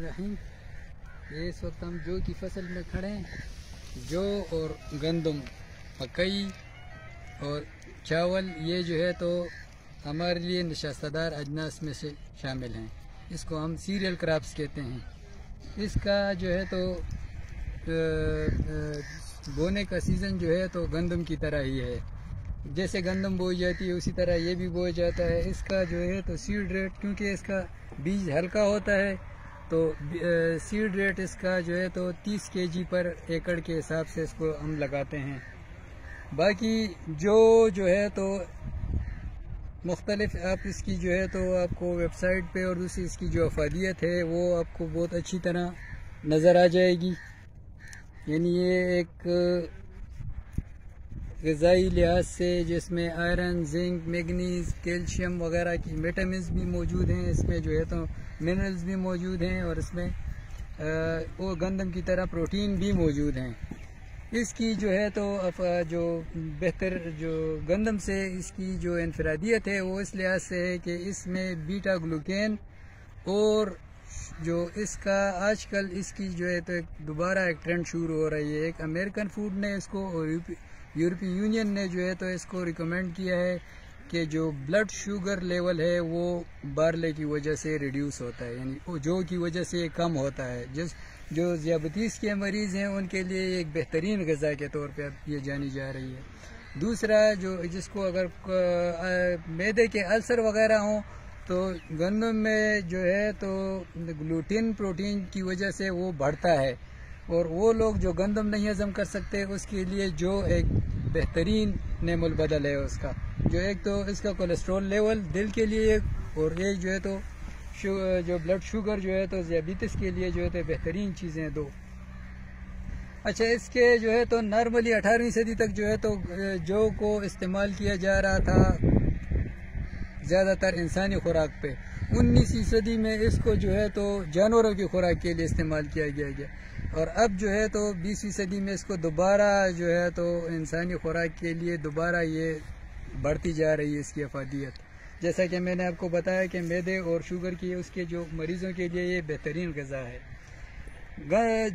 रहीम। ये इस वक्त हम जो की फ़सल में खड़े हैं। जो और गंदम, मकई और चावल, ये जो है तो हमारे लिए नशास्तदार अजनास में से शामिल हैं। इसको हम सीरियल क्रॉप्स कहते हैं। इसका जो है तो बोने का सीज़न जो है तो गंदम की तरह ही है। जैसे गंदम बोई जाती है, उसी तरह ये भी बोया जाता है। इसका जो है तो सीड रेट, क्योंकि इसका बीज हल्का होता है तो सीड रेट इसका जो है तो 30 केजी पर एकड़ के हिसाब से इसको हम लगाते हैं। बाकी जो जो है तो मुख्तलिफ़ आप इसकी जो है तो आपको वेबसाइट पे और दूसरी इसकी जो अफादियत है, वो आपको बहुत अच्छी तरह नज़र आ जाएगी। यानी ये एक गज़ाई लिहाज से जिसमें आयरन जिंक मैगनीज कैल्शियम वगैरह की विटामिन भी मौजूद हैं, इसमें जो है तो मिनरल्स भी मौजूद हैं और इसमें वो गंदम की तरह प्रोटीन भी मौजूद हैं। इसकी जो है तो जो बेहतर, जो गंदम से इसकी जो इनफरादियत है, वो इस लिहाज से है कि इसमें बीटा ग्लूकेन और जो इसका आजकल इसकी जो है तो दोबारा एक ट्रेंड शुरू हो रही है। एक अमेरिकन फ़ूड ने इसको और यूरोपीय यूनियन ने जो है तो इसको रिकमेंड किया है कि जो ब्लड शुगर लेवल है वो बारले की वजह से रिड्यूस होता है, यानी जो की वजह से कम होता है। जिस, जो ज़्याबतीस के मरीज़ हैं, उनके लिए एक बेहतरीन गज़ा के तौर पर ये जानी जा रही है। दूसरा, जो जिसको अगर मैदे के अल्सर वगैरह हों तो गंदम में जो है तो ग्लूटिन प्रोटीन की वजह से वो बढ़ता है। और वो लोग जो गंदम नहीं हजम कर सकते, उसके लिए जो एक बेहतरीन नेमुल बदल है उसका। जो एक तो इसका कोलेस्ट्रॉल लेवल दिल के लिए एक, और एक जो है तो जो ब्लड शुगर जो है तो जैबितिस के लिए जो है तो बेहतरीन चीज़ें दो। अच्छा इसके जो है तो नॉर्मली अठारहवीं सदी तक जो है तो जो को इस्तेमाल किया जा रहा था ज़्यादातर इंसानी खुराक पे। उन्नीसवीं सदी में इसको जो है तो जानवरों की खुराक के लिए इस्तेमाल किया गया गया। और अब जो है तो बीसवीं सदी में इसको दोबारा जो है तो इंसानी खुराक के लिए दोबारा ये बढ़ती जा रही है इसकी अफादियत। जैसा कि मैंने आपको बताया कि मैदे और शुगर की उसके जो मरीज़ों के लिए ये बेहतरीन गज़ा है।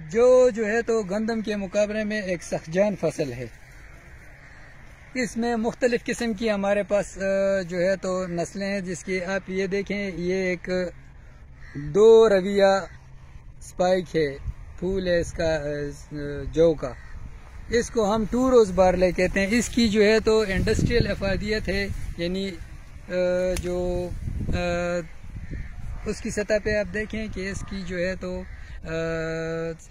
जो जो है तो गंदम के मुकाबले में एक सखजान फ़सल है। इसमें मुख्तलिफ़ किस्म की हमारे पास जो है तो नस्लें हैं, जिसकी आप ये देखें, ये एक दो रविया स्पाइक है, फूल है इसका जौ का। इसको हम टू रोज़ बारले कहते हैं। इसकी जो है तो इंडस्ट्रियल अफादियत है, यानी जो उसकी सतह पे आप देखें कि इसकी जो है तो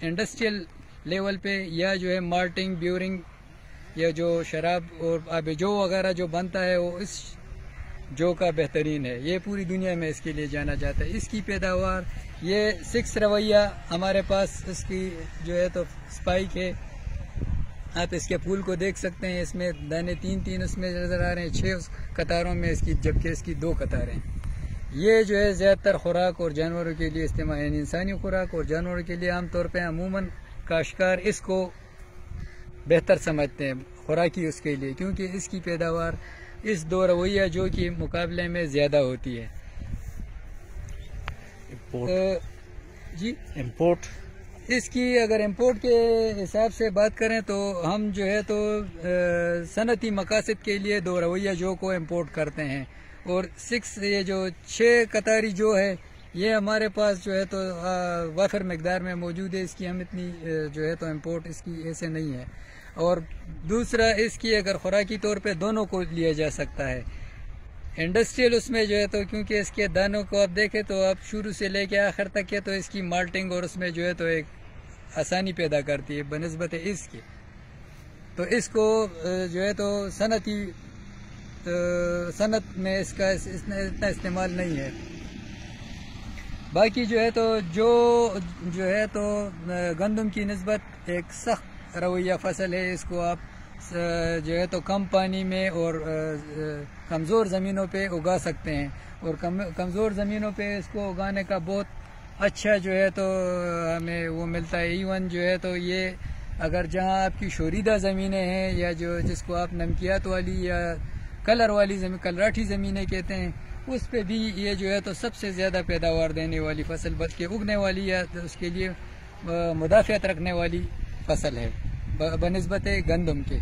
इंडस्ट्रियल लेवल पे या जो है मार्टिंग, ब्यूरिंग या जो शराब और आबेजो वगैरह जो बनता है, वो इस जो का बेहतरीन है। ये पूरी दुनिया में इसके लिए जाना जाता है। इसकी पैदावार, ये सिक्स रवैया हमारे पास इसकी जो है तो स्पाइक है। आप इसके फूल को देख सकते हैं। इसमें दाने तीन तीन उसमें नज़र आ रहे हैं। छः कतारों में इसकी, जबकि इसकी दो कतारें ये जो है ज़्यादातर खुराक और जानवरों के लिए इस्तेमाल, यानी इंसानी खुराक और जानवरों के लिए आमतौर पर अमूमन काश्तकार इसको बेहतर समझते हैं खुराकी उसके लिए क्योंकि इसकी पैदावार इस दो रवैया जो कि मुकाबले में ज़्यादा होती है। इम्पोर्ट जी? इम्पोर्ट इसकी अगर इम्पोर्ट के हिसाब से बात करें तो हम जो है तो सनती मकासद के लिए दो रवैया जो को इम्पोर्ट करते हैं। और सिक्स ये जो छः कतारी जो है ये हमारे पास जो है तो वाफर मकदार में मौजूद है। इसकी हम इतनी जो है तो इम्पोर्ट इसकी ऐसे नहीं है। और दूसरा, इसकी अगर खुराकी तौर पे दोनों को लिया जा सकता है। इंडस्ट्रियल उसमें जो है तो क्योंकि इसके दानों को आप देखें तो आप शुरू से लेके आखिर तक है तो इसकी माल्टिंग और उसमें जो है तो एक आसानी पैदा करती है, बनस्बत इसकी। तो इसको जो है तो सनती तो सनत में इसका इतना इस्तेमाल नहीं है। बाकी जो है तो जो जो है तो गंदम की नस्बत एक सख्त रवैया फ़सल है, इसको आप जो है तो कम पानी में और कमज़ोर ज़मीनों पे उगा सकते हैं। और कम, कमज़ोर ज़मीनों पे इसको उगाने का बहुत अच्छा जो है तो हमें वो मिलता है। इवन जो है तो ये, अगर जहाँ आपकी शोरीदा ज़मीनें हैं, या जो जिसको आप नमकियात वाली या कलर वाली ज़मीन कलराठी ज़मीनें कहते हैं उस पर भी ये जो है तो सबसे ज़्यादा पैदावार देने वाली फ़सल, बल्कि उगने वाली या तो उसके लिए मुदाफियत रखने वाली फ़सल है। बनस्बत गंदम के।